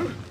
Huh?